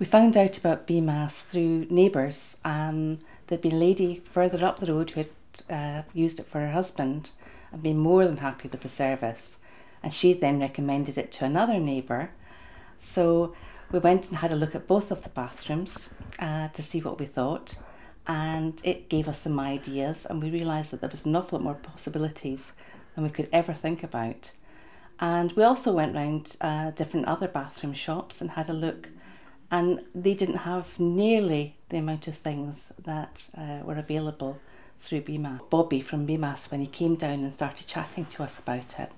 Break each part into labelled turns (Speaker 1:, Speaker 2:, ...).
Speaker 1: We found out about BMAS through neighbours. Um, there'd been a lady further up the road who had uh, used it for her husband and been more than happy with the service. And she then recommended it to another neighbour. So we went and had a look at both of the bathrooms uh, to see what we thought. And it gave us some ideas, and we realised that there was an awful lot more possibilities than we could ever think about. And we also went round uh, different other bathroom shops and had a look and they didn't have nearly the amount of things that uh, were available through BMAS. Bobby from BMAS, when he came down and started chatting to us about it,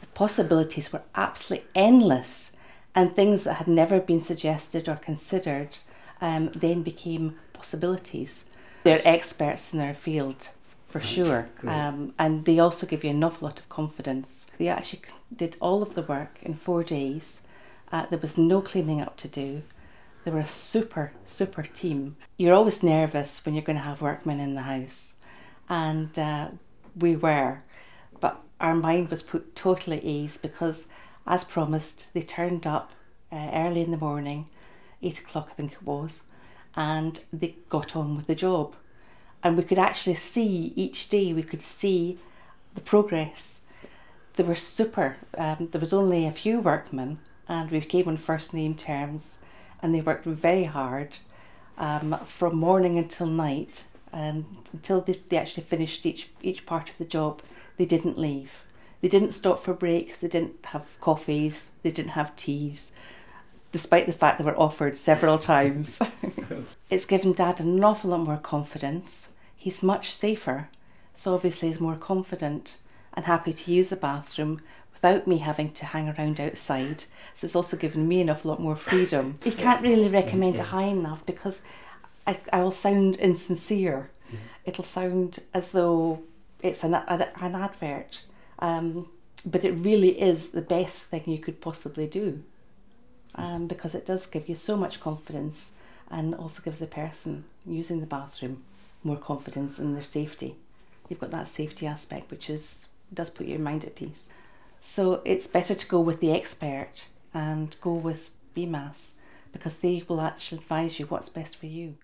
Speaker 1: the possibilities were absolutely endless, and things that had never been suggested or considered um, then became possibilities. They're experts in their field for right. sure, um, and they also give you an awful lot of confidence. They actually did all of the work in four days uh, there was no cleaning up to do. They were a super, super team. You're always nervous when you're going to have workmen in the house, and uh, we were, but our mind was put totally at ease because, as promised, they turned up uh, early in the morning, eight o'clock I think it was, and they got on with the job. And we could actually see each day, we could see the progress. They were super. Um, there was only a few workmen and we became on first name terms and they worked very hard um, from morning until night and until they, they actually finished each each part of the job they didn't leave. They didn't stop for breaks they didn't have coffees they didn't have teas despite the fact they were offered several times. It's given dad an awful lot more confidence. He's much safer so obviously he's more confident and happy to use the bathroom without me having to hang around outside. So it's also given me an awful lot more freedom. You can't really recommend it high enough because I, I will sound insincere. It'll sound as though it's an, an advert. Um, but it really is the best thing you could possibly do um, because it does give you so much confidence and also gives the person using the bathroom more confidence in their safety. You've got that safety aspect, which is does put your mind at peace. So it's better to go with the expert and go with BMAS because they will actually advise you what's best for you.